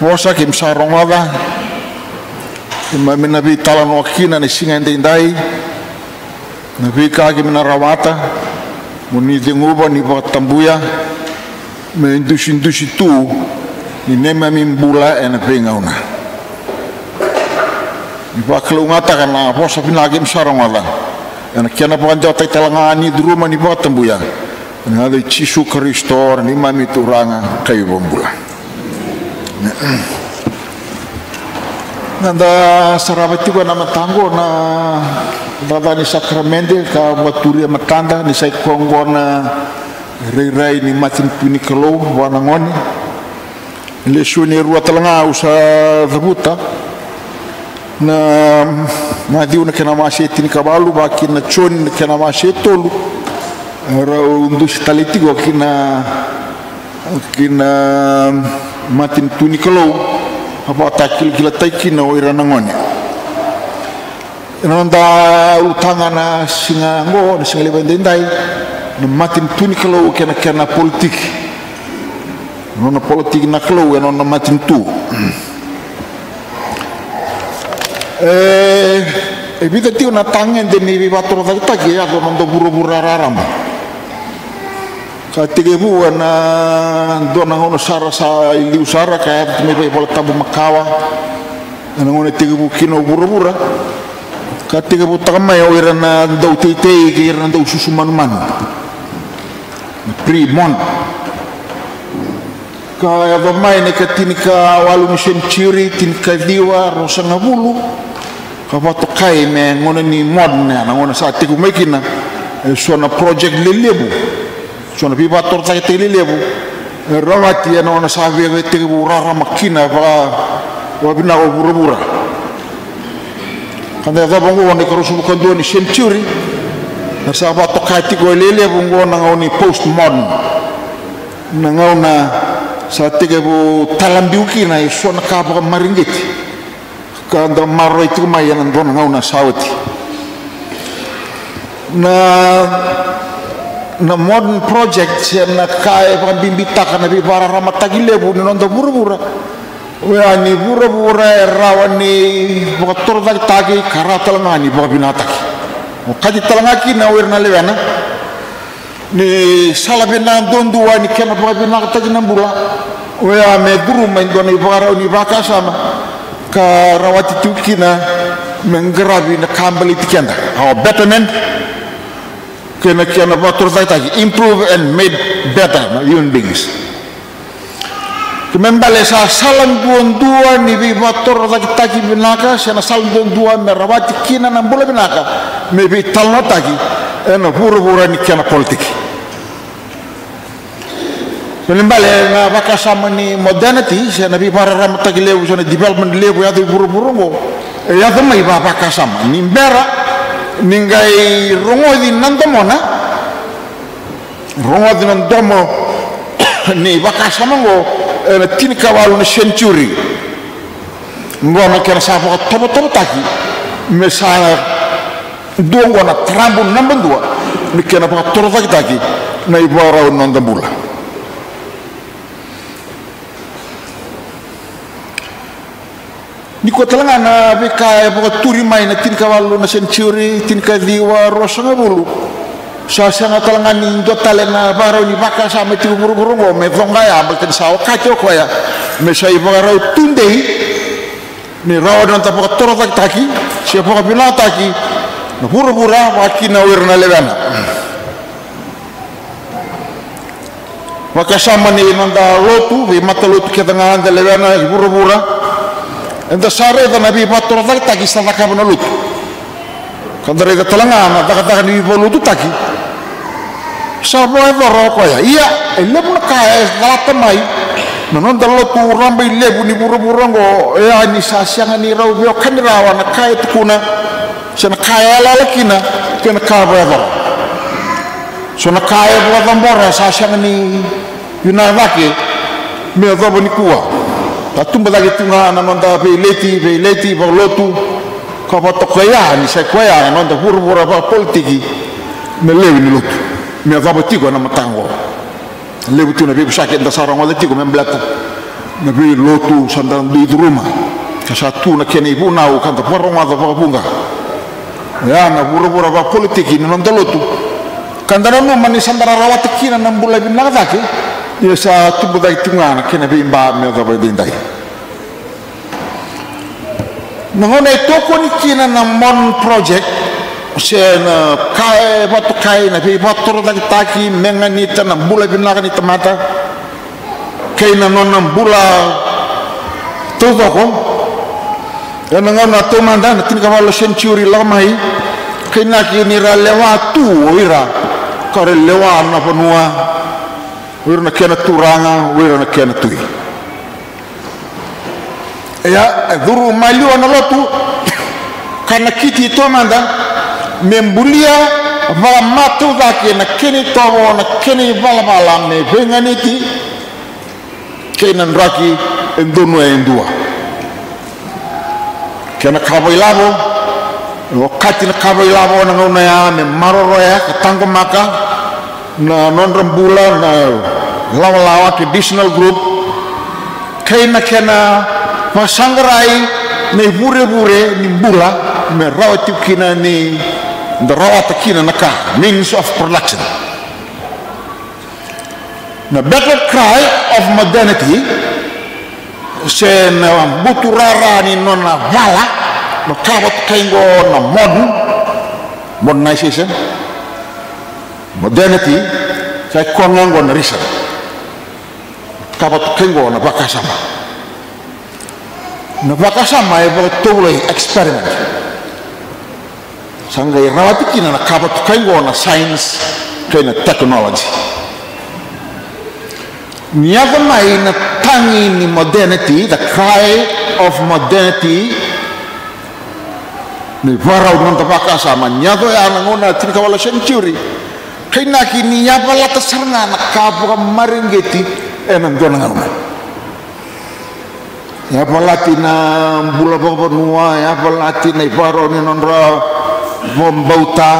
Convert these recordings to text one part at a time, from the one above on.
Mosa ke msarongoda ima mina vi tala no kina ni singa ndai na vi ka ke mina rawata. Muni de ni ba tambuya. Tu ni nema mi mbula ena penga una. Ni ba ngata kana posa pina ke msarongoda ena kiana pa jota talanga ni duruma ni ba tambuya. Na de chisu kristo ni mami turanga kayu bombula nanda saravati ko na matango na baba ni sakramente ka waturi matanda ni sai kongo na rai ni matin puni kalo wana ngoni. Le shuni rua talanga usa dhabuta na na diu na kena mashe tini kabalu ba kina chon kena mashe tolu. Ra undus talitigo kina kina matin tuni kalau apa takil kila taiki na oira nangone. Ina da utanga na singa ngo na singa leba ndai na matin tuni kalau kena kena politik. No na politik na kalau ina na matin tu. Eh e bida tiu na tangen de ni vivatoro da taki ya do ndo buru buru raramba Katige bua ah, na do na ngono sara sa iliu sara kaya tumi pai pala tabu makawa na ngono tige bu kino bura bura katige bu takama ya wira na do tete ke ira na do susu manu manu pri mon ka ya va mai ne katini ka walu mission chiri tin ka diwa rosanga bulu ka vato kai me ngono ni mod na ngono sa tiku mekina eh, suona project lelebu sono pi vator tai te lelevu rawati ana ona sa veve te vurara makina va va bina o burubura kanda da bongo ona karusu kondo ni century. Na sa va tokati go lelevu ngona post postmodern na ngona sa te go talambiuki na sona ka ba maringeti. Kanda maro itu mai ana ngona ngona sawati na na modern project na kai bimbita kana bi para rama tagile bu ni nonda bura bura wa ni bura bura rawani botor dag tagi karatal ngani bo binata kadi talanga ki na werna lewena ni salabina dondu wa ni kena bo binata tagi na bura wa me buru men doni bara ni baka sama. Ka rawati tukina mengrabi na kambali tikenda o betamen και να και να βάλω τα improve and made better human beings. Και μεν πάλι σαν σάλαν που οντούα νιβί βάτορο δακτάκι βινάκα σε ένα σάλαν που οντούα με ραβάτι κίνα να μπούλε βινάκα με βι ταλνατάκι ένα βούρο βούρο νικιά να πολιτική. Και μεν πάλι να βάκα σαν μονι μοντένατη σε ένα βι παραρά μοτάκι λέγου σε ένα development λέγου ε, για το βούρο βούρο μου. Για δεν με είπα βάκα σαν μονι μπέρα ningai rongodi nandomona rongodi nandomo ni bakasamango ena tini kawalu na century ngona kena sa ko tobo tobo taki me sala dongo na trambu ni kena pa toro taki taki na ibara nondambula ni ko talanga na be ka bo turi mai na tin kawalu na century tin ka diwa rosanga bulu. Sa sanga talanga ni do talena baro ni baka sa me tiu buru buru me vonga ya ba tin sa ka to ko ya me sai baro tunde ni rawa don ta bo toro tak taki. Si bo bina taki na buru bura wa kina wirna lewena Wakasama ni nanda lotu, vi mata lotu kita nganda lewena buru bura, enda sare da nabi pator da taki sana ka bana lut kandare da talanga na da da ni bolu tu taki sabo e voro ko ya? E lebu na ka e da tamai na non da lo tu ramba i lebu ni buru buru ngo e ani sa sianga ni rau bio kan rawa na ka e kuna. Sana ka e la la kina ken ka ba voro so na ka e bo da mbora sa sianga ni yuna vake me do ni ta tumba lagi tunga na nonda pe leti pe leti pa lotu. Ka pa to koya ni se koya na nonda huru huru pa politiki. Me lewi ni lotu. Me va pa tigo na matango. Lewi tu na pe shake nda sarang wala tigo me blata na lotu sandan di rumah kasatu na kene ibu nau kanta porong ada bunga ya na bura-bura ba politiki na non lotu. Kandana no mani sandara rawat kina nam bula bin ya sa tubu dai tungana kene bi mba me da ba dindai nangone toko ni kina na mon project se na kai batu kai na bi batu da taki mengani na bula bin lagani tamata kaina nona bula tuva ko. Yana ngona to manda na tin kawalo century lamai kaina ki ni ra lewa tu ira kare lewa na panua wira na kena turaga wira na kena tui. Ia e dhuru maliwa na lotu kana kiti tomanda membulia vala matau dake na keni tovo na keni valavala me venganiti kena ndraki e donu e ndua. Kena kavailavo e wakati na kavailavo na ngauna ya me maroro ya katango maka na non rambula na lawa lawa traditional group. Kena kena pasangrai ne bure bure ni bula me rawati kina ni rawata kina naka means of production. The battle cry of modernity se na buturara ni nona vala no kawat kaingo na modern modernization modernity sa kongango na risa kawat kaingo na bakasama na bakasama e ba tole experiment sangai rawati kina na kawat kaingo na science kena technology Niyaga mai na tangi ni modernity, the cry of modernity, ni varau non tapaka sama. Nyago ya nangona tika wala century kay naki ni yaba lata sarna na kapo ka maringeti e nang dona ngano ya balati na bula baba nuwa ya balati na ibaro ni nonra bombauta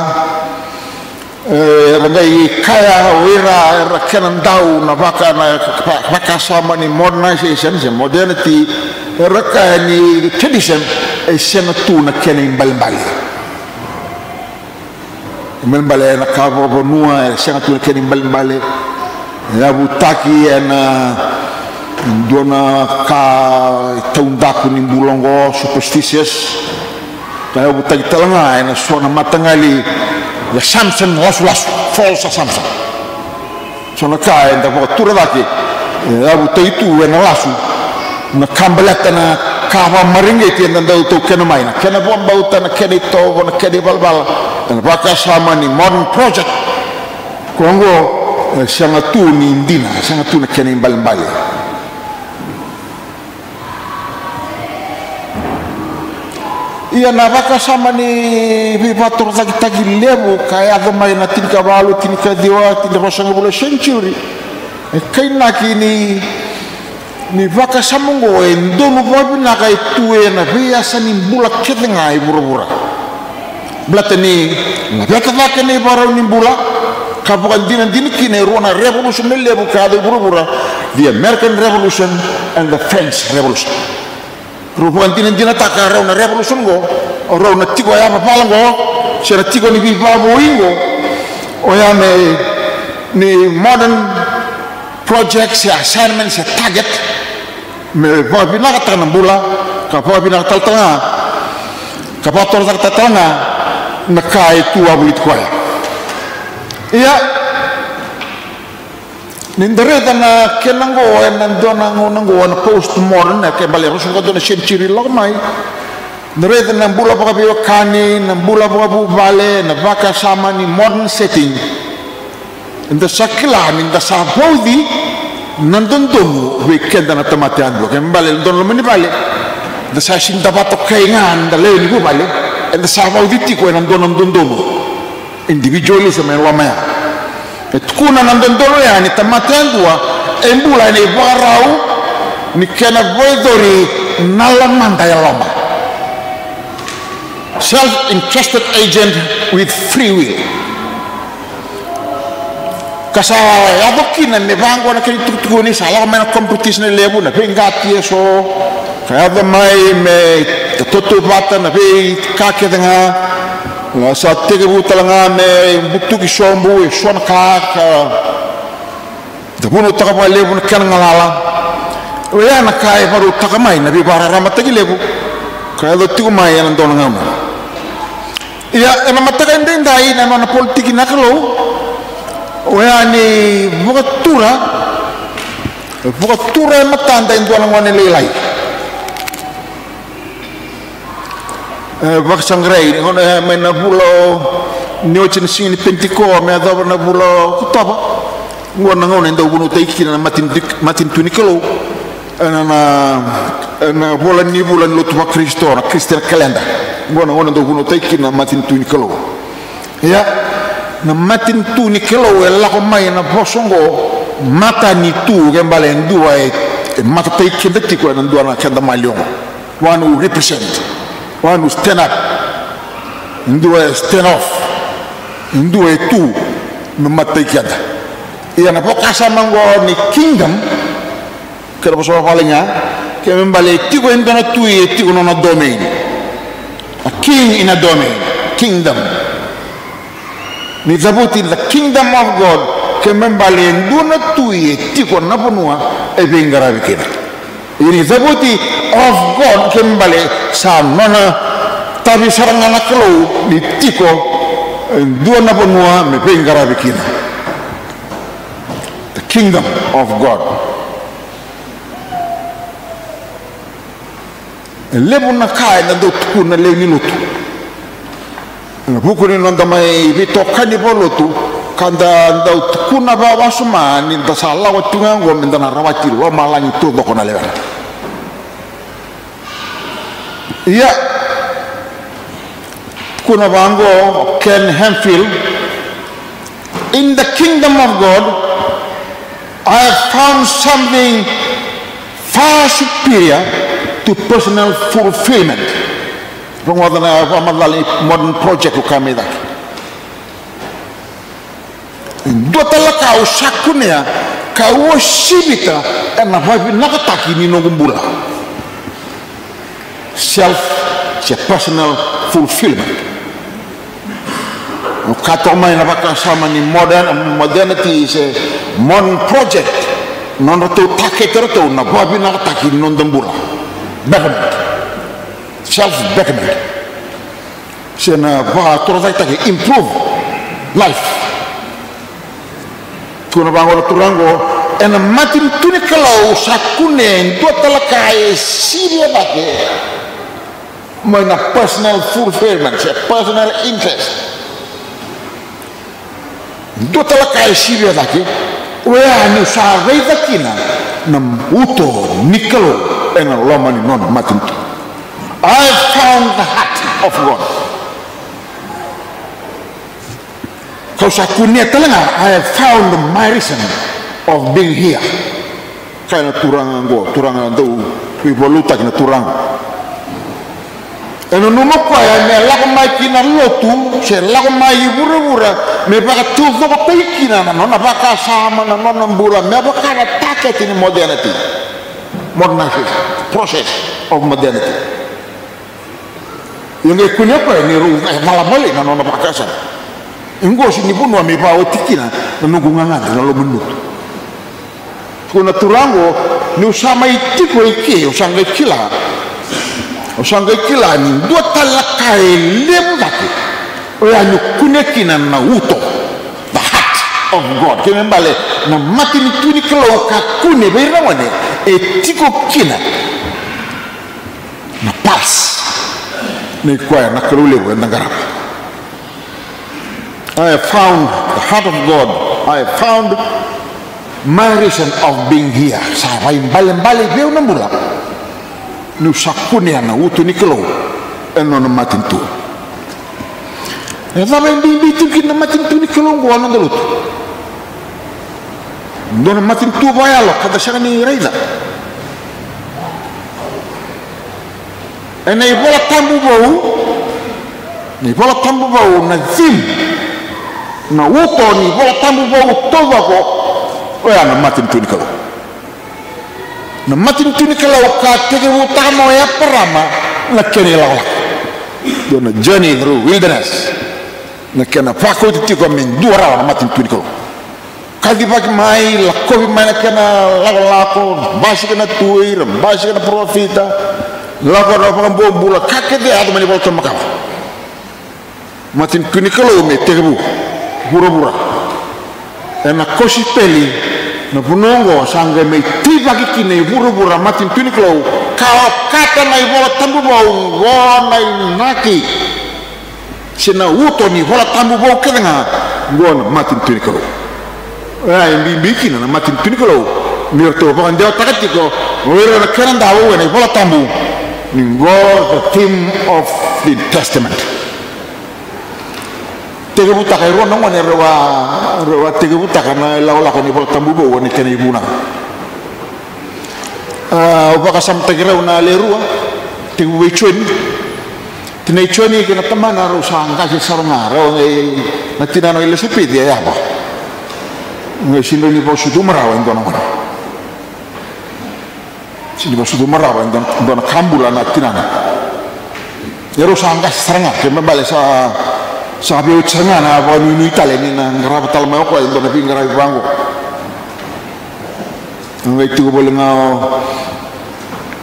rangai kaya wira rakenan dau na baka na baka sama ni modernization se modernity raka ni tradition e sena tu na kene mbal mbal mbal mbal na kabo bonua e sena tu na kene mbal mbal ya butaki na dona ka taundaku ni bulongo superstitious. Kaya butaki talanga na sona matangali ya Samson lasu lasu false Samson. So na ka enda ko tura daki ya bu to itu na lasu. Na kambalata na kawa maringe ti na dau to kena mai na kena bom bauta na kena to na kena balbal na baka sama ni modern project. Kongo sanga tu ni ndina sanga tu na kena balbal ia na vaka sama ni vivator tagi tagi levo kai ado mai na tin kavalu tin kadioa tin rosanga bula century e kai na ki ni ni vaka sama ngo e vabi na kai tue na via sa ni bula ketenga i bura bura blata ni na vaka vaka ni barau ni bula. Ka bukan dina dina kine ruana revolution ni levo ka ado bura bura the American Revolution and the French Revolution. Rupuan tinan tina taka rau na revolution go. O rau na tigo ya papala go. Se na tigo ni bipa ingo. O ya me ni modern project se assignment se target. Me pa bina ka tana bula. Ka pa bina ka tanga ka pa tor ka tanga na kai tu abulit kwa iya nindere na en dona ngonango na post modern ke bale rusun ko dona century lo mai. Nere na bula pa bi kani na bula pa bu bale na vaka sama ni modern setting. Inda sakla min da sabodi nandon domu we kenda na tamate ando ke bale don lo mini bale da sa shin da bato kaingan da ni bu bale and the Safaviditi kwa eh, namdono mdondono oh. individualism and wamaya kuna namdondono oh, yani tamatendua ah, embula eh, ni barau ni kena voidori nalamanda ya lama self-interested agent with free will. Kasawa ya bokina eh, mebangwa na kini tukutukuni salah mena competition level na pengatia فهذا ما تتوتو باتا نبي كاكي دنها وسا تيغبو تلنغا مي بوتوكي شومبو شون كاك دبونو تقبا ليبون كان غلالا ويانا كاي برو تقماي نبي بارا رامتاكي ليبو كايدو تيغو ماي انا دون غاما يا انا متاكي ندين داي انا بولتيكي ناكلو وياني بوغا تورا بوغا تورا متاندا اندوان واني ليلاي Eh, vakasagarai gona ia eh, mai na vula o neotsinisigini pentikoa mea cava na bulo o kutava ngon na gauna i dauvunu kina na matinituni kalou eh, na na vola ni vula ni lotu vakristo na kristian kalenda ngon na gauna i dauvunu taikina na matin kalou ya na matinituni kalou e lako mai na vosogo matanitu ge bala e dua e matataiki datiko e na dua na keda mai liogo ua na one will stand up, and do a stand off, and do a two, no matter the other. Iyanapokasa mango ni kingdom, kaya po sa kalinga, ah, kaya mimbali, tigo hindi na tuwi, tigo na domain. A king in a domain, kingdom. Ni the kingdom of God, kaya mimbali, hindi na tuwi, tigo na punua, ah, e eh, pingarabikina. Ini zabuti of god ke membale sa nona tabi sarangana kelo di tiko ndua napunua me bengara bikina. The kingdom of god. Lebu na kai na do tuku na leuni lutu. Na buku ni nonda mai vito kani bolotu kanda nda kuna ba wasuma ni nda sala wa tunga ngo minda na rawati lo malangi to do kona lewa ya kuna bango Ken Hemphill in the kingdom of God I have found something far superior to personal fulfillment. Modern project ko kami dak do tala ka o sakunia ka o sibita na vavi nakataki ni nogumbula self se personal fulfillment. O kato mai na baka sama ni modern modernity is a modern project. Non to taketer to na vavi nakataki ni nogumbula betterment self betterment sena va torza ta ke improve life. Tuna bango turango en matin tuni kalau sakune ndo talaka e siria bake mana personal fulfillment se personal interest ndo talaka e siria bake wea ni sa reida kina na uto nikalo en lomani non matin tu I found the heart of God. Kau sakunia telenga, I found my reason of being here. Kaya turang go, turang do, we voluta kina turang. Eno numo ko ya me la ko mai kina lotu, se la ko mai bura bura, me baka tu ko pa kina na nona baka sama na nona bura, me baka na taket in modernity. Modernization, process of modernity yung e kunya ko ni ru mala male na no na pakasa ingo si ni bunu mi pa o tikina na nungu nganga na lo menut kuna turango ni usama itiko iki usanga kila ushangaikilaani nduatalakae kune kina na uto. The heart of god. Kemembale na matini tuni kiloka kune beirawone etiko kina. Na pas na ikwaya na kilolewe nangaraba i have found the heart of god. I have found my reason of being here. Sarai mbalimbali vyeunambula mbali nu sakuniana wutu nikelo eno na matin tu. E dava ndi ndi tu kina matin tu nikelo ngo ana dalutu ndo na matin tu bayalo kada shagani raida ene ibola tambu bau ni ibola tambu bau na zim na uto ni ibola tambu bau tova bo oya na matin tu nikelo na matin tuni kalau ka tege utama ya perama na kene lawa do na journey through wilderness. Na kena pako ti ko min dua na matin tuni kalau kadi pagi mai la ko mai na kena lawa lako basi kena tuir basi kena profita. Lako na pambo bula kakede adu mani volta makama matin tuni kalau me tegebu bura-bura. Ena kosi peli na punongo sangga mai tiba kini buru-buru matin tuni kalau kau kata na bola tambu bau gona naki sina uto ni bola tambu bau kedenga gona matin tuni kalau ai bi bikina na matin tuni kalau mir to bakan dia takati ko wera na keranda wo na bola tambu. Ni go the theme of the testament tege buta kai ro nong ne rewa rewa tege buta kana la la ko ni bol tambu bo woni kene ibuna ah upa kasam tege rewa na le ruwa tege bu chuen tine chuen ke na tamana ro sanga ke saranga ro ngai na tinano ile sepi dia ya ba ngai sindo ni bo sudu marawa ndona ngona sini bo sudu marawa ndona ndona kambula na tinana Yero sangka saranga ke membale sa sabi o tsanga na ba ni ni tale ni na ngara tal ma ko ndo na bi ngara bango ngai tu ko bolenga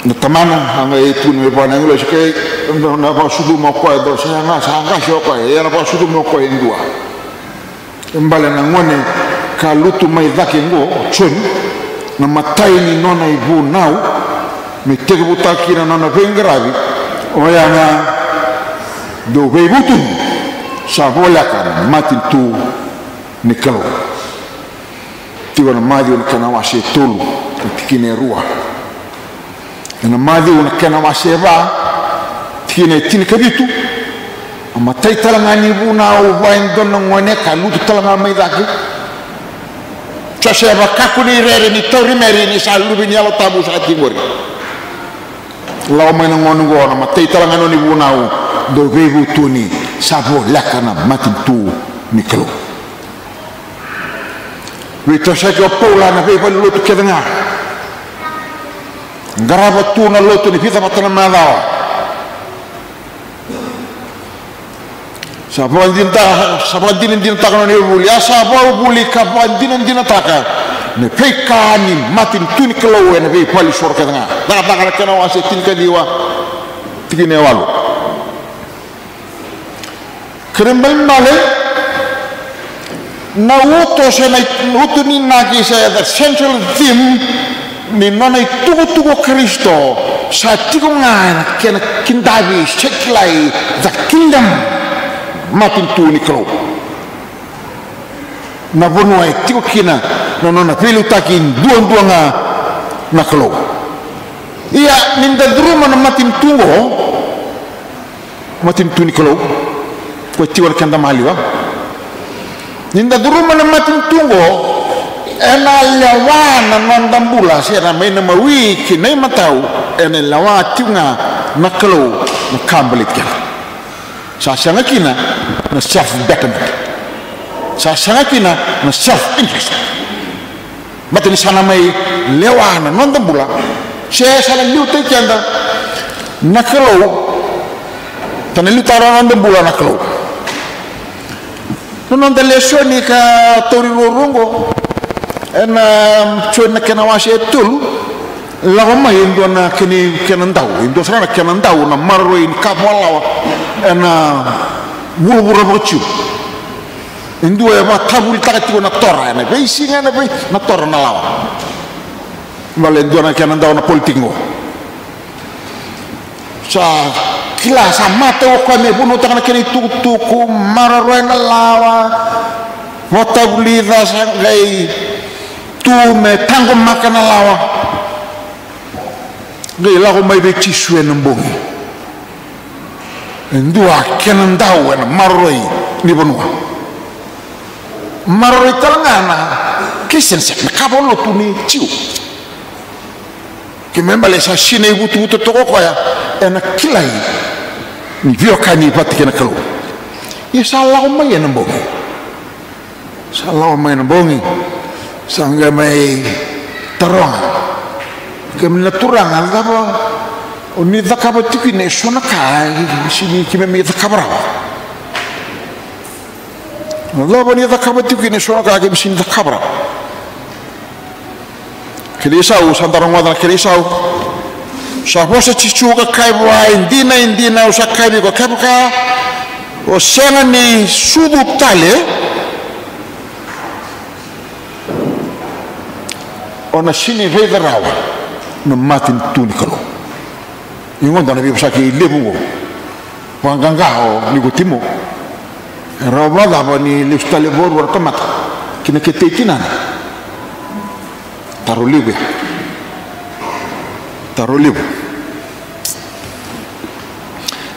na tamana ngai tu ni ba na nglo ke ndo na ba sudu mo ko do sa nga sa nga sho ko ya na ba sudu mo ko ndua mbale na ngone ka lutu mai dhake ngo chun na matai ni nona ibu nau me tege butakira nona vengravi o ya na do sa vola kana matin tu ni kalau tiwa na madi una kana wase tolu tikine rua. Na madi una kana wase ba tikine tini kabitu ama tai talanga ni buna o vain donna ngone ka lutu talanga se ba kakuni rere ni tori meri ni sa lubi ni alo tabu sa timori law mai na ngonu ngona ma tai talanga ni o do vevu tuni sabo lakana matin tu ni kelo Wito sa jo pola na vevu lutu kedenga Garaba tu na lutu ni pita matana malawa Sabo andin ta sabo andin andin ta kana ni buli. Sabo buli ka andin andin ta ka ne peka ni matin tu ni kelo ne ve pali sor kedenga da ta kana kana wase tin ka diwa tigine walu Kerembal male na uto se na uto ni nagi se the central theme ni nona tugu tugu Kristo sa tigo ngana kena kindabi seklai the kingdom matin tu ni kro na bono ai tigo kina no nona pilu takin duan duanga na klo ia ninda druma na matin tungo matin tu ni klo ko tiwal kanda maliwa ninda duruma na matin tungo ena lawana nandambula sera mena mawiki nei matau ena lawa tiunga na kalo na kambalit kala sa sanga kina na self betterment sa sanga kina na self interest matin sana mai lewana nandambula se sana liu te kenda na kalo tanelu tara nandambula na kalo nunondelesyo ena urungo na mchwena kena washe tulu lagoma indwa na kini kena ndau sara sana kena ndau na marwe in ena na wurubura bochu indwa ya matabuli takatifu na tora na beisi ngana bei na tora na lawa. Male indwa na kena ndau na politingo sa kila sama to ko me bunu takana kini tuk tuku mararo na lawa wata bulida sangai tu me tango makana lawa ngai lago mai be chisue nambongi ndua kenan dau na maroi ni bonua maroi talangana kisen se na kabolo tu ni chiu kimemba le sa shine butu toko koya ena kilai ni vio kani pati kena kalu ya salah ma ya nambo Salah main bongi. Sangga mai terong. Kemina turang alga ba. Oni zakaba tiki ne shona ka sini kime mi zakabra. Allah ba ni zakaba tiki ne shona ka kime sini zakabra. kiliisau sandarongodan kiliisau sapose cicuga kaibuai indina indina usa kaibigo kebuka o sengani subu tale ona sini veidarawa na matin tunikalo ingondana vivusaki ilebungo wangangao nikutimo rawa dava ni lustale voru wara tamata kina keteitinana teitinan taro libu taro libu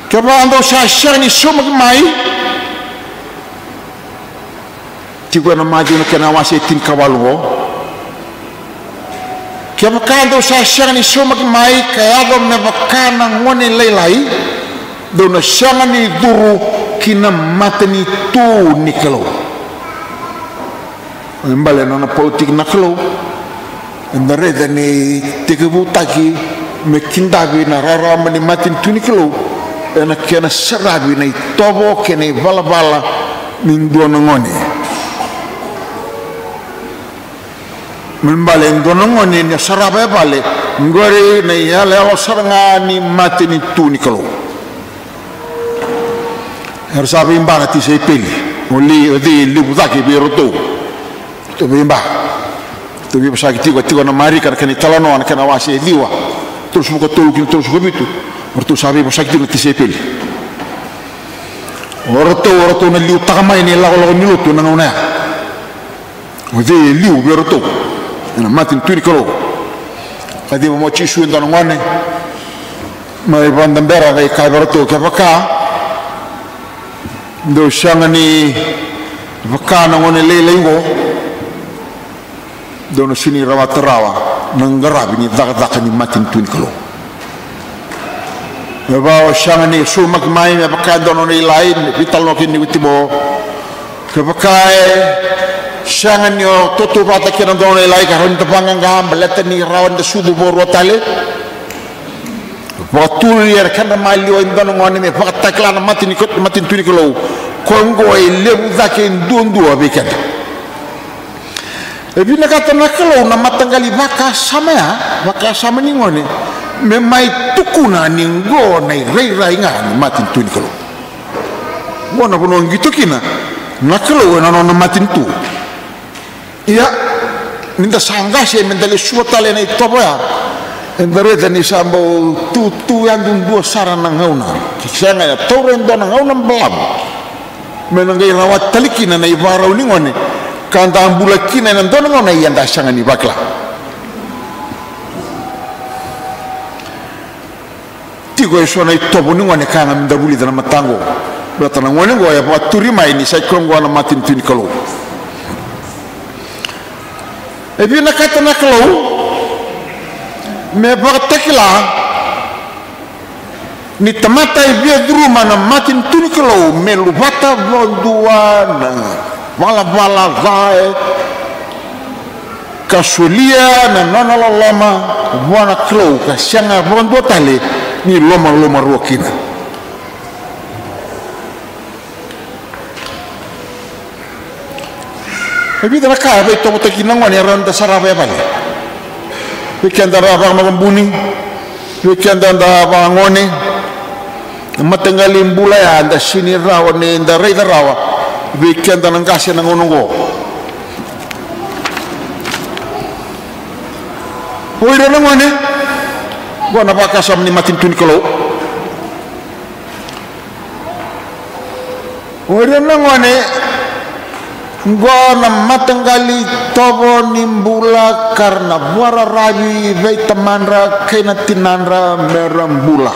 keba ando sa shani sumag mai tigo na maju na kena wasi tin kawalwo keba kando sa shani sumag mai kaya do me bakana ngone leilai. Do na shani duru kina matani tu nikelo mbale na politik nakelo nare ne tekebu taki me kindabi na rarama ni matin tunikilo ena kena serabi na tobo kene bala valabala, ni duona ngone mbale ndono ngone ni sarabe bale ngori na yale o saranga ni matin tunikilo Harus apa imbang hati saya pilih. Oleh di lubutaki biar tu. Itu. Bi pasaki tigo tigo na mari kan kani talano an kana wasi liwa. Terus muka tolu kin terus gobitu orto sabi mo sakti ti sepel orto orto na liu takama ini lago lago nilu tu na ngona o de liu bi orto na matin turi kalo kadi mo chi su ndon ngone mai bandam bera ga ka orto ke baka do shangani baka na ngone le le ngo do no sini rawa nanggarabi ni dak dak ni matin turi kalo ba o shangani su mak mai me baka dono ni lain vital no kini witibo ke baka shangani o totu bata kina dono ni lai ka hon tepanga ngam belete ni rawan de sudu bor tale ba tul yer kana mali o ndono ngoni me baka takla na matin ko matin tuni ko lo ko ngoy lebu zake ndundu abi kada e bina kata nakalo na matangali baka sama ya baka sama ni ngone me mai tukuna ni ngo na rei rai nga matin tu ni kalo bona bono gitu kina na kalo na na matin tu iya minta sangga sih le suotale na itopo ya endare da ni sambo tu tu yang dua sarana ngauna kisanga ya tauren dona ngauna belam menangai rawat talikina na ibarau ni ngone ka nda mbola kina ni an-daona anao na hian-dasagna ny bakla tiako esoana itaovany igny any akagna amindavolo idana matango mbola sa ngo amatory mainy saikirongo ana matinitiny kalao e puis nakatana kalou me baka takila ny tamata e bia doro mana matiny tony kalao melobata vodoana bata blondua na wala wala vae kasulia na nona lama buana klo kasianga blondua tale ni loma loma rua kina Ebi dana ka be to to kina ngani ran da sara be bale. Be kan da ra ba ma buni. Be kan da da ba ngone. Matangali mbula ya da sini rawa ne da rai da rawa. Be kan da nang kasih nang ngono Hoi da nang ngone. Gua na ba kasam ni matin tun kalau. Hoi da nang ngone ngona matangali tobo nimbula karena buara rabi vei tamandra kena tinandra merambula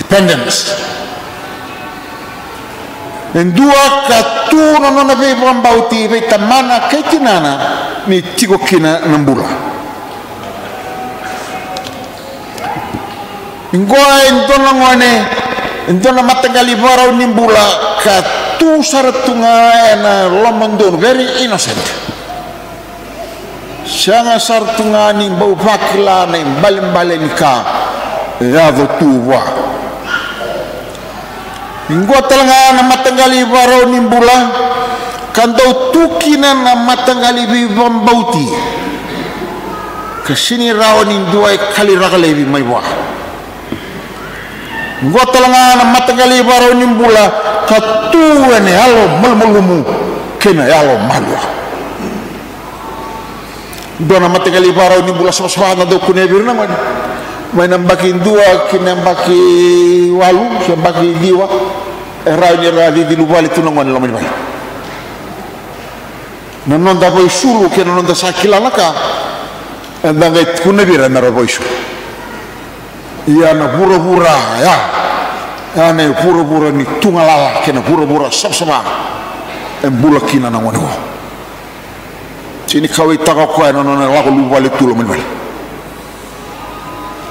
dependence en dua katu no no vei tamana ke tinana ni tigo kina nambula ngoa en dona ngone en dona matangali buara nimbula kat tu saratunga ena lomondon very innocent. Sianga saratunga ni bau pakila ni balim balim ka yado tuwa Inggo talanga na matanggali baro ni bula kandau tukina na matanggali bi bambauti ke sini rawan ni dua kali ragale bi buah ngotalanga na matagali baro nimbula katuene halo malmulumu kena yalo malwa dona matagali baro nimbula sama-sama do kune birna man may nambaki dua kinambaki walu sambaki diwa raini rali di lubali tunanguani la malimai na nonda voi sulu ke na nonda sa kilalaka da ngai tukune bira na voi sulu ia na pura pura ya ya na pura pura ni tungalala ke na pura pura sabsama embula kina na ngoni wa sini kawai taka kwa na nona la ko lubali tulo malimai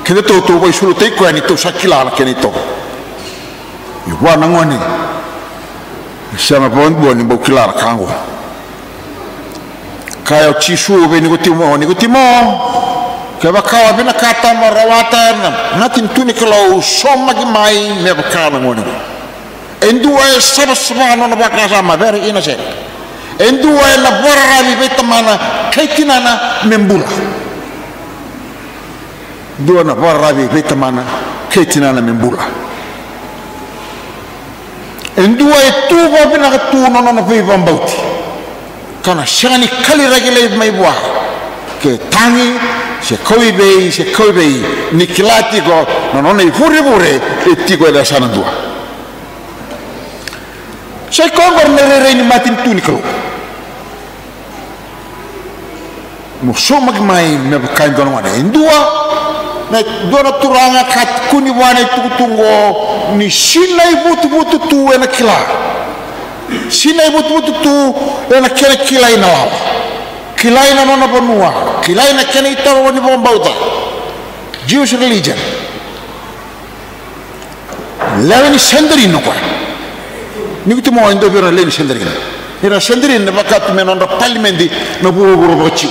kende to to voi sulu te kwa ni to sa kilala ke ni to yukwa nangoni? Shana pon bo ni bo kilar kango kayo chisu be ni gutimo ni gutimo keba kawa bina kata marawata erna natin tuni kalau soma ki mai me bakana ngoni endu ay sar subhanahu na bakna sama very innocent endu ay na borra bi betamana kaitinana membula dua na borra bi betamana kaitinana membula na membula endu ay tuba bina ka tu no na pi bambauti kana shani kali ragile mai buah. Ke tangi se koi bei se koi bei. Ni kilati ko no no nei fure fure e ti ko da sana dua. Se ko ne re ni matin tu ni ko mo so mag mai me ka don wana indua na dona turanga katkuni wane tukutungo ni sinai butubutu tu ena kila. Sinai butubutu tu ena kena kilai na lava. Kilai na nona banua kilai na kena itara wani bombauta. Jewish religion. Lewani senderi nukwa nikuti mo indo bira lewani senderi nukwa ira sendiri ne bakatu menon palimendi na buru buru boci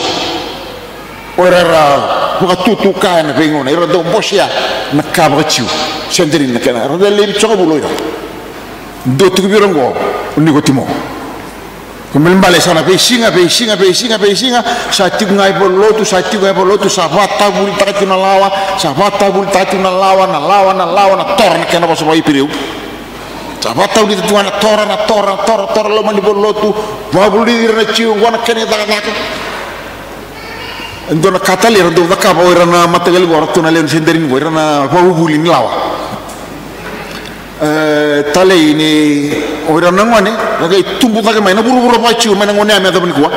ora ra magatutukahan na pinguna iro daw po siya nakabakatsiw siya din na kaya iro daw lelit siya kabulo yun do tukibirang ko undi ko timo kumilimbale sana peisinga peisinga peisinga peisinga sa tikungai po lotu sa tikungai po lotu. Sa vatabuli takati na lawa. Sa vatabuli takati na lawa na lawa na lawa na tora na kena pasapa ipiriu sa vatabuli takati na tora na tora na tora tora lomani po lotu. Vabuli na ciung wana kene takataka taka ndo na katali ndo na kapa ora na matagali ora tu na len senderin ora na va buli ni lawa. Eh, tale ini ora nangwane naga tumbu naga mai na buru buru pa ciu mai ngone ame adabni kuwa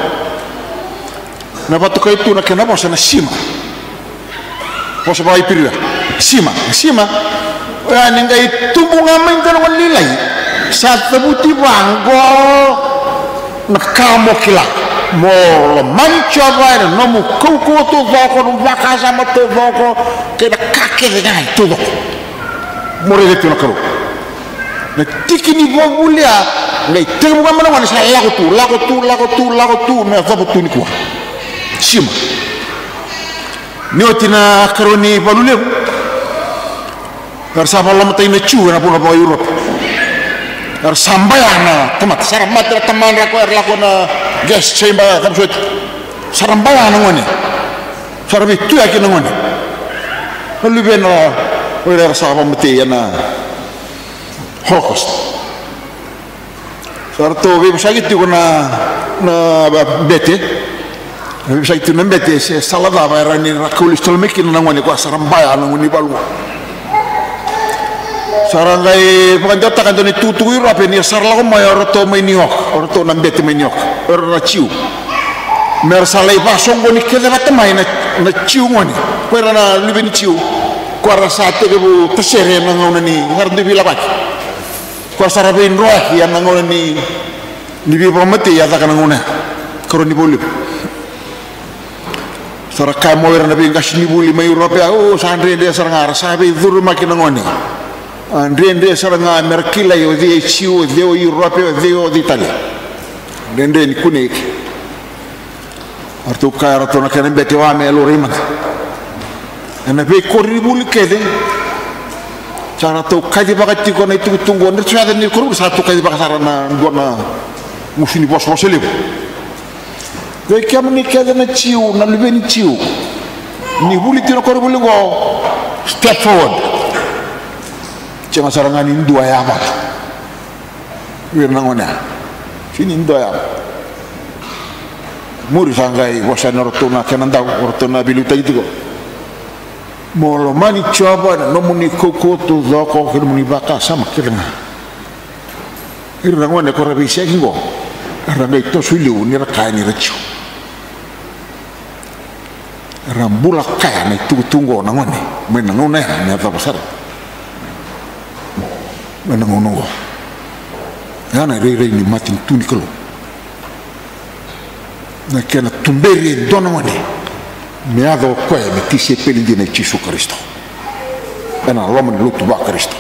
na patu kai tu na kena bosa na sima bosa ba ipirira. Sima sima ya ninga tumbu ngamai kan ngon nilai sa tebuti banggo もう満潮前の飲む空港とぞこの若様とぞこけどかけれないとぞ漏れ出てなかろうね敵にぼうぶりゃねてもがまなわにしならごとらごとらごとらごとねざぶとにこわしまねおてなかろにばるれう Ersa malam tay me chu na puna boy Europe. Ersa sambayana temat saramat teman rako erlakona sara matra teman ra ko ar lako na gas chamber kam suet sarambayana ngone sarabi tu yakin ngone lu bena ora sa ba mate yana Holocaust. Sarto vi bisa gitu kuna na bete. Vi bisa gitu na bete se salada ba era ni rakulis tolmekin na ngoni ko sarambaya na ngoni balu. Sarangai jota kan ni tutu ira pe ni sarla ko mai orto mai niok, orto na mai niok. Ora ciu. Mer salai ni mai na na ciu ngoni. Ko era na libeni ciu. Ko ara sate ke bu tesere na ngoni ni ngardi bila baki kwa sarabe ana ngone ni ni bi pamati ya ta kana ngone karo ni bolu sara ka mo era na bi ngas ni buli mai europe o sandre de sara ngara sabe dur makin ngone andre andre saranga merkila yo di chiu di o Europe di o di Italia andre ni kunik artu kaya to na kene bete wa me lo ana be koribul kede cara to kaji bakati ko na itu tunggu andre suada ni koru satu kaji bakasara na ndona musini bos bos lebu Gue kiam ni kede na chiu na lubeni chiu ni buli tino buli go step forward cema sarangan indu ayama wir nangona sini indu ayam muri sangai wasan ortona kenanda ortona biluta itu molo mani coba na nomuni koko tu zoko kirmuni baka sama kirna. Irangone ko rabi sekingo rangai to suliu ni rakai ni rachu rambula kaya na tunggu nangone menangone ni apa besar menangono yana rei rei ni matin tuni kalo na kena tumberi dona ngone me ado koe me tise di na Jesu Kristo ena loma ni lutu ba Kristo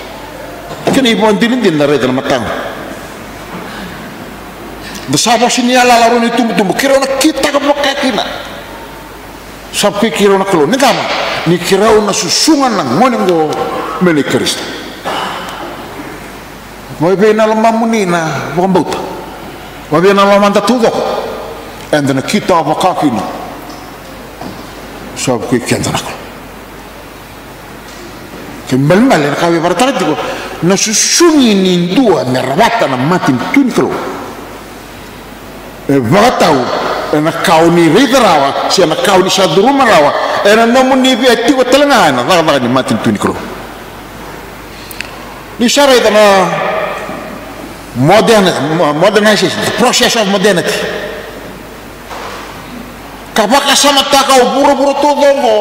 kena ibu andirin din na rei na matang da sabo sini ala laro ni tumbu tumbu kira na kita ka boka kina sab ki kira na kalo ni kama ni kira na susungan na ngone ngo meni Kristo Wai pe na lama muni na wakambauta. Wai pe na lama anta tudoko. And then kita apa kaki na. Sob kui kian tanako. Ke melmal na kawe paratarat ko. Na susungi nindua na rabata na matim tunikalo. E vagatau. E na kauni ridarawa. Si na kauni sadurumarawa. E na namuni pe atiwa talangana. Vagatau ni matim tunikalo. Ni syara itu na modern modernization the process of modernity. Kapaka sama taka buru-buru tudo ngo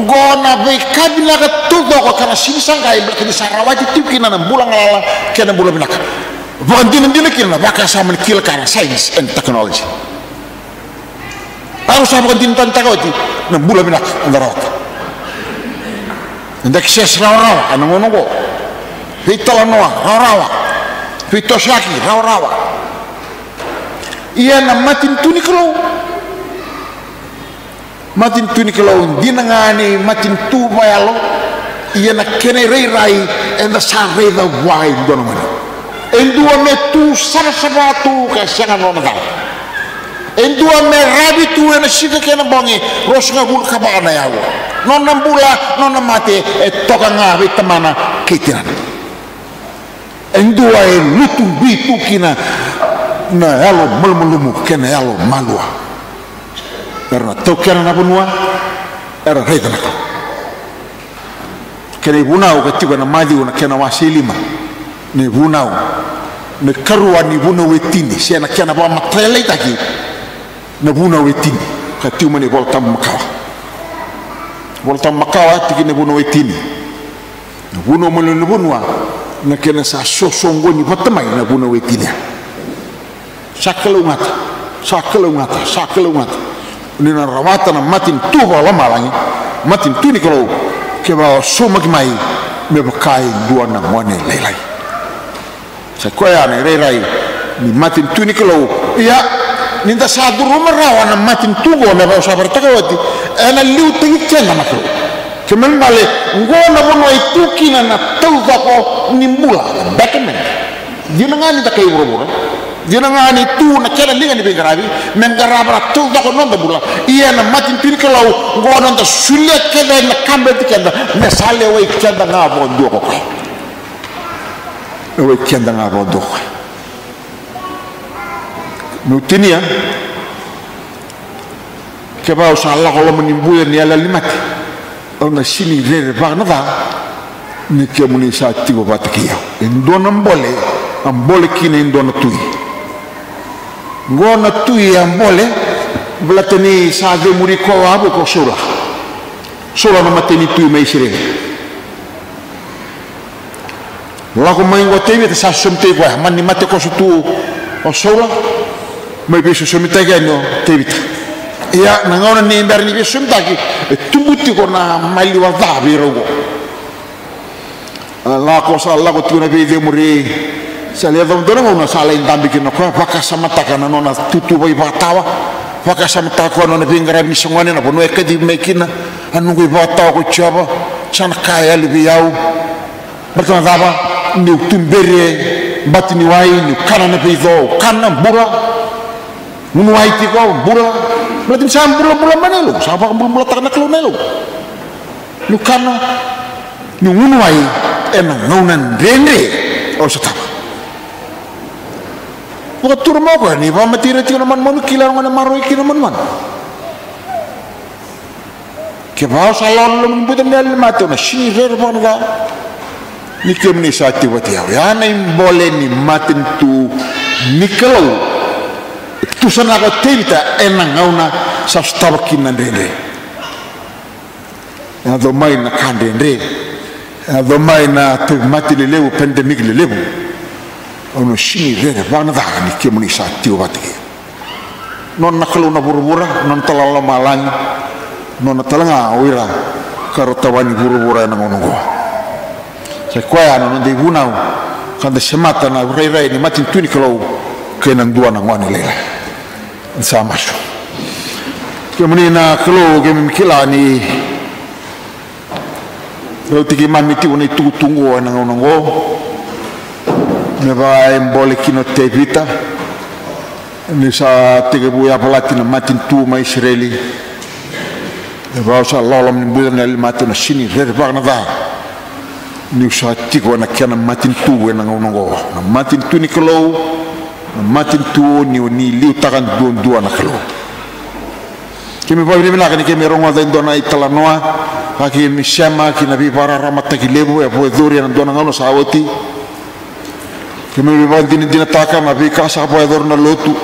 ngona be kabila ka tudo ko kana sinisanga ibla kini sarawati tikina na bulang lala kena bulang binaka Bandin din kina baka sama kila kana science and technology. Tahu sama din tan takoti na bulang binaka andarawat Ndak ses rawa-rawa ana ngono go Hitala noa rawa-rawa fitoshaki rawa-rawa. Ia na matin tuni kalau matin tuni kalau dinangani matin tu bayalo ia na kene rei rai the sa rei the wide dono mana endua me tu sara sara tu ka sanga no na endua me rabi tu na shika kena bongi rosga bul kabana yawo non nambula non mate e toka ngawi temana kitiran ndua e lutu bi tuki na na elo mulumulumu kene elo malua. Era na taukiana na vanua era raitanaka kene vunau ka tiga na maliu na kena vasilima ni vunau na karua ni vunau e tini. Se na kena vamatae leitaki. Na vunau e tini. Ka tiuma ni volatamu makawa. Volatamu makawa tiki na vunau e tini. Na vunau mulunuvunua na kena sa sosongo ni patamai na buna wetina sakalo ngata sakalo ngata sakalo ngata ni na rawata na matin tu ba la malangi matin tu ni kalau ke ba so mai me ba kai dua na mone lelai. Sa ko ya ne lelai ni matin tu ni kalau ya ni da sa duru marawa na matin tu go me ba sa bertakawati ana liu tingi kena makro. Kemen male ngona bono itu kina na tau ko nimbula batamen dina ngani ta kay wuro dina ngani tu na kala linga ni bengarabi men garabra tau ko non da bula iya na matin pin kalau ngona ta sulle kele na kambe tikenda me sale way kenda nga bo ndo ko way kenda nga bo ndo ko no tinia ke ba usalla ko lo menimbula ni ala ona sini rere bana va ni ke muni sa tigo bata kiya. En dona mbole am bole kine en tui. Ngona tui am bole blatani sa de muri ko abu ko sura. Sura no mateni tui mai sire lagu mai ngo tevi te sa sum te kwa mani mate ko su tu o sura mai bisu sum te ga no tevi ya nangona ni ndar ni bisu mtaki tumbuti ko na mali wa dhabi rogo la ko sa la ko tuna be de muri sa le dom dona ngona sa le ndambi kino ko baka samata kana nona tutu bai batawa baka samata ko nona bingara mi songone na bono ekadi mekina anu go batawa ko chaba chan kaya le bi yau. Bertama daba ni tumbere batini wai ni kana na be kana bura munu wai ti ko bura berarti sam bura bura mana lu sapa bura bura tak nak lu kana ni munu wai ena ngaunan rende o sa tama Buka tur mo ko ni ba matira ti naman mo kila ngana maro ki naman man ke ba sa lon lum budan nel mato na shi rer bon ga ni kem ni wati ya na im bole ni matin tu nikalo tu sana ka tenta ena ngauna sa stabakin na rende ya do mai na dhoma ina taumati leleu pandemic leleu ono sini rere vana dhaga ni kia muni sati uvatike non nakalu na burubura non talala malang. Non talanga wira karo tawani burubura na ngono goa. Sa kwaya non de bunau kanda semata na rai rai ni matin tuni kalau kenang dua na ngwani lela. Sama so kia muni na kalau kia mikila ni Rau tiki mami ti wana tu tungu o nanga unango. Me va e mbole kino te vita. Ni sa teke bui apalati na matin tu ma Israeli. Me va sa lolam ni buda na mati na sini rere bak na da. Ni tiko wana kia na matin tu e nanga unango. Na matin tu ni kalau. Na matin tu ni ni liu takan duon dua na kalau. Kemi pa bini mina kani kemi rongo da indona italanoa haki aki misiama kina vivara ramatakilevu ya poedhuri anadona ngano sawati kemi vivan dini dina taka na vika sa poedhur na lotu.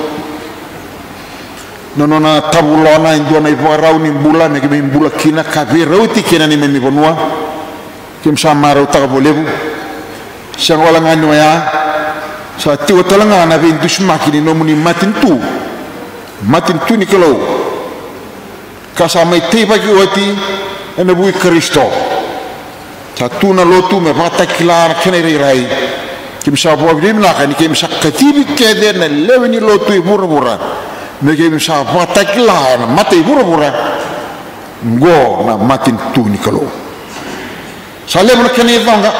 Nono na tabulona indua na ivarau ni mbula na kemi mbula kina kavi rauti kina ni memi bonua. Kim sa marau taka bolevu siang wala ngano ya sa tiwa talanga na vindu ni nomuni matintu matintu ni kalau kasamai tei paki oti εμε βουί Χριστό. Τα του να λωτού με βάτα κυλάρ και ράι. Και μισά από να χάνει και μισά κατήμι και δεν ελεύνει λωτού. Με και μισά βάτα κυλάρ, μάτα η βούρα να μάτιν του νικαλό. Σα κάνει δόγκα.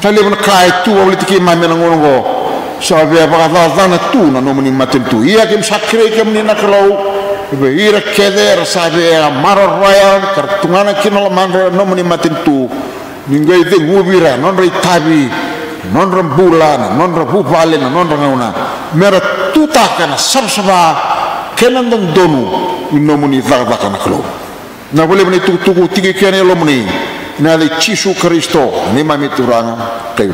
Θα λέμε να κάνει του αυλητική μάμη με έναν γονογό. Σα βέβαια βαγαδά δάνε του να νόμουν η μάτιν του. η και μισά κρέει. Ibe ira keder sabe maro royal kartungana kino mandre no matin tu. Ningai de ngubira non rai tabi non ram bulana non ra bupalena non ra ngauna mera tuta kana kenan don donu no mani varba kana klo. Na boleh mani tu tu tigi kene lo na le chisu kristo ni mami turana kai